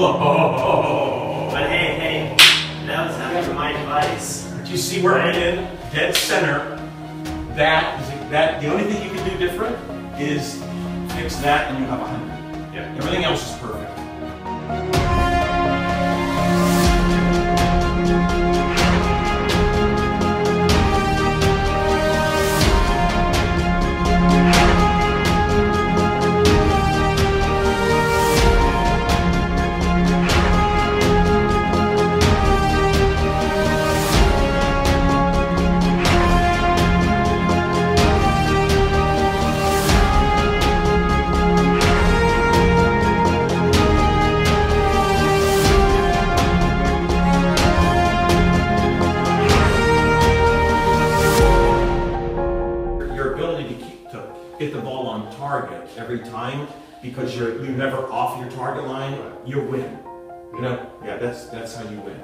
Whoa. But hey, hey, that was after my advice. Do you see where I'm in? Dead center. That is that. The only thing you can do different is fix that, and you have a hundred. Yeah. Everything else is perfect. Hit the ball on target every time because you're you never off your target line, you win. You know, yeah, that's that's how you win.